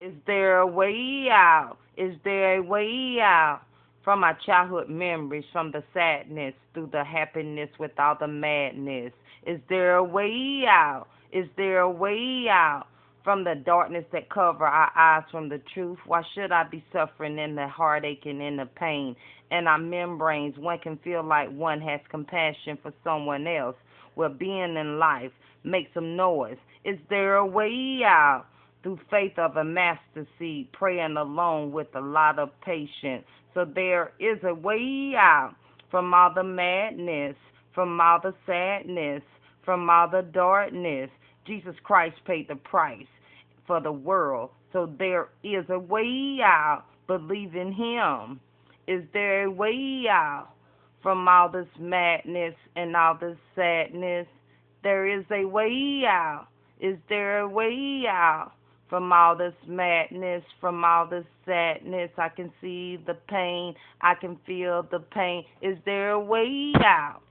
Is there a way out? Is there a way out? From my childhood memories, from the sadness through the happiness with all the madness. Is there a way out? Is there a way out? From the darkness that cover our eyes from the truth. Why should I be suffering in the heartache and in the pain? And our membranes, one can feel like one has compassion for someone else. Well, being in life makes some noise. Is there a way out? Through faith of a master seed, praying alone with a lot of patience. So there is a way out from all the madness, from all the sadness, from all the darkness. Jesus Christ paid the price for the world. So there is a way out. Believe in Him. Is there a way out from all this madness and all this sadness? There is a way out. Is there a way out? From all this madness, from all this sadness. I can see the pain. I can feel the pain. Is there a way out?